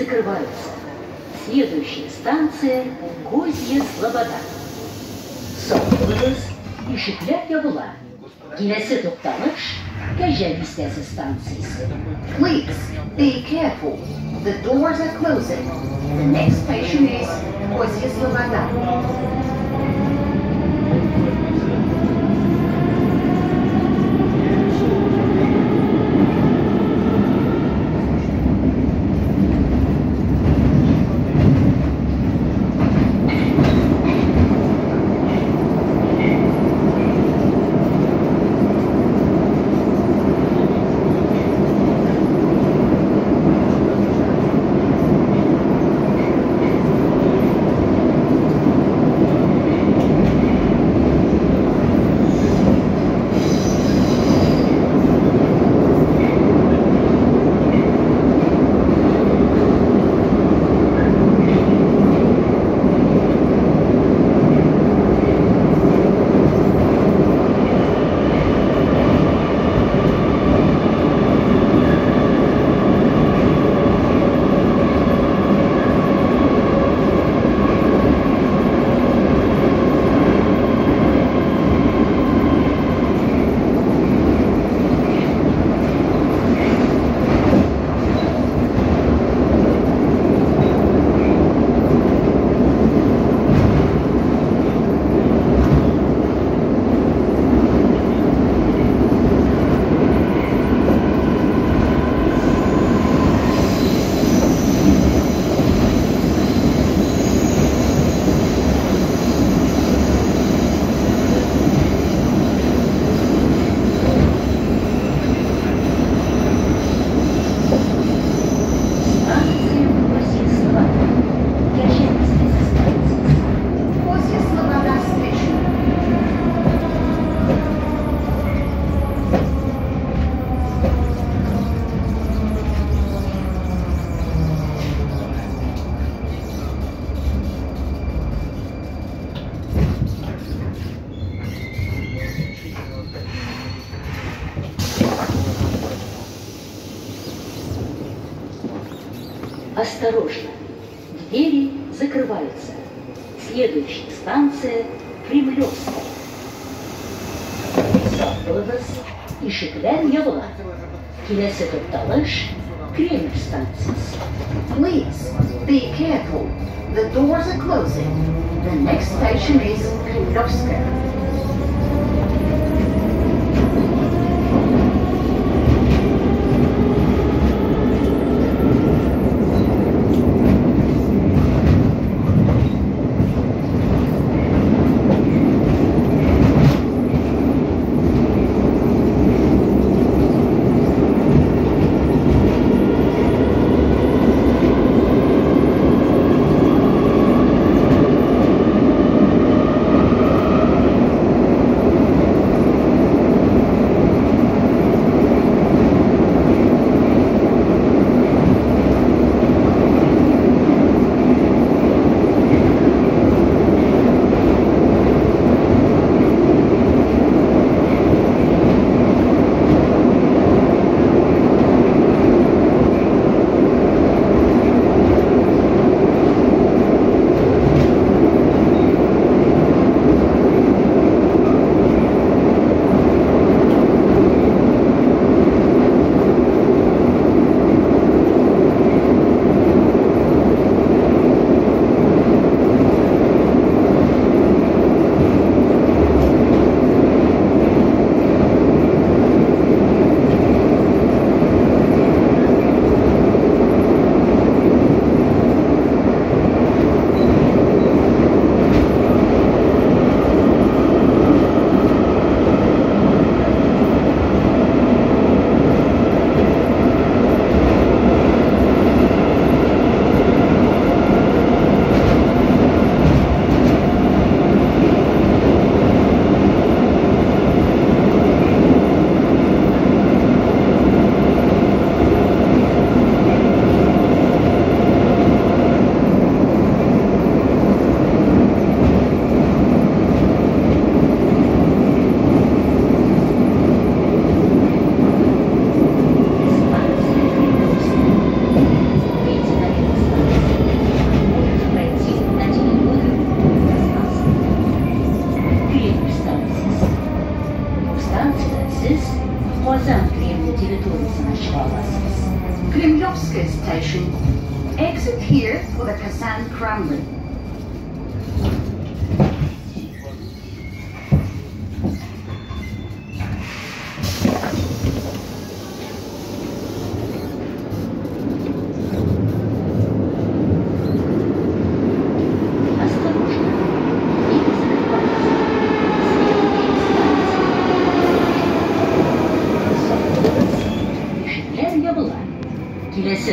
закрываются. Следующая станция — Козья Слобода. Сондылась и шикляк я была. Gilesi toplamış, köşe listesi stansiyesi. Please, be careful. The doors are closing. The next station is Kozya Sloboda. Осторожно, двери закрываются. Следующая станция – Кремлевская. Сопливыз и Шиклят Явула. Келесі тоқталыш Кремль станциясы. Please, be careful. The doors are closing. The next station is Krimlovskaya.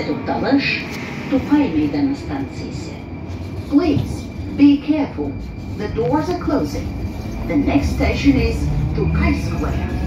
170 Tukay Meydan Stansisi. Please, be careful. The doors are closing. The next station is Tukay Square.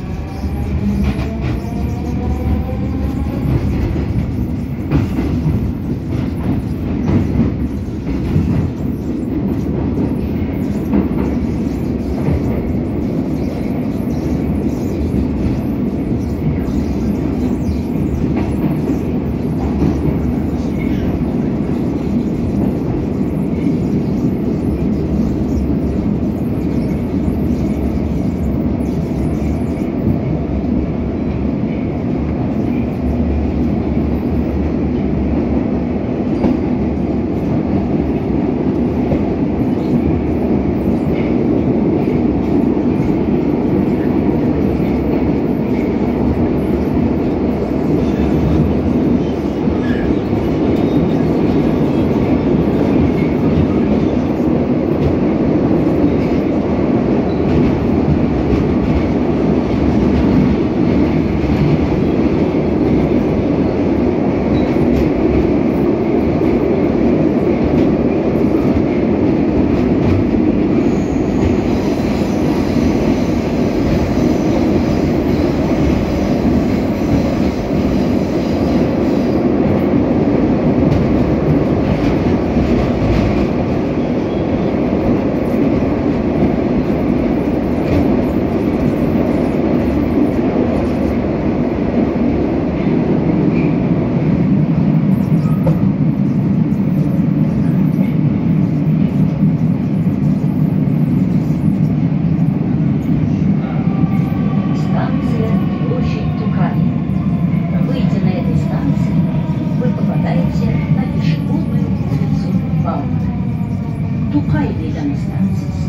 Meydanı stansiyası.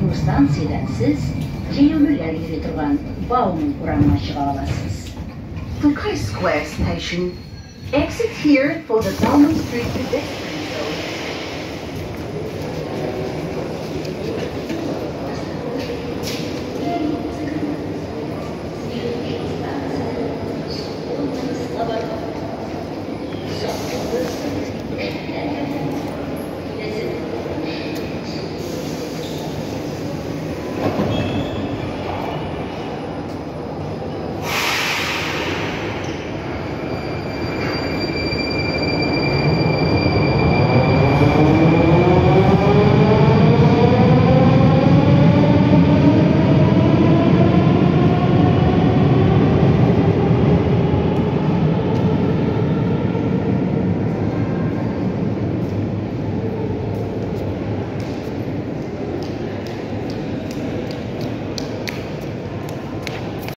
Bu stansiyeden siz Ceyhunlular yeri turgan Bauman çıka alasınız. Tukay Square Station. Exit here for the Bauman Street.